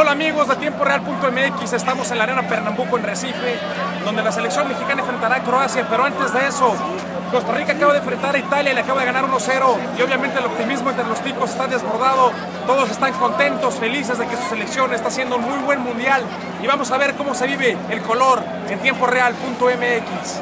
Hola amigos de Tiempo Real.mx, estamos en la Arena Pernambuco en Recife, donde la selección mexicana enfrentará a Croacia, pero antes de eso, Costa Rica acaba de enfrentar a Italia y le acaba de ganar 1-0 y obviamente el optimismo entre los ticos está desbordado, todos están contentos, felices de que su selección está haciendo un muy buen mundial. Y vamos a ver cómo se vive el color en Tiempo Real.mx.